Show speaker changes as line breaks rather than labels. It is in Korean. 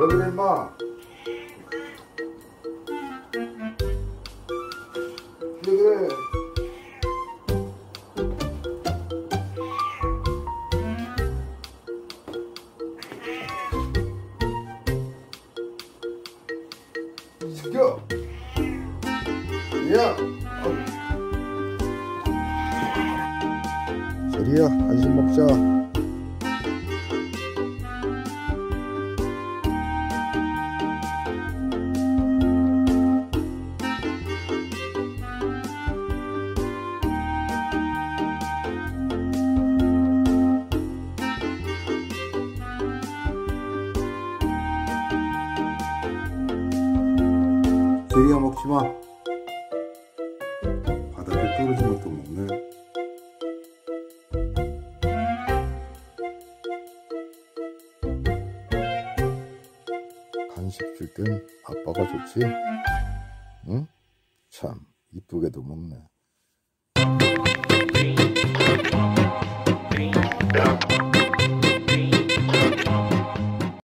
왜 그래 임마. 왜 그래. 시켜. 야 제리야 간식 먹자 들이어 먹지 마. 바닥에 떨어진 것도 먹네. 간식 줄 땐 아빠가 좋지? 응? 참, 이쁘게도 먹네.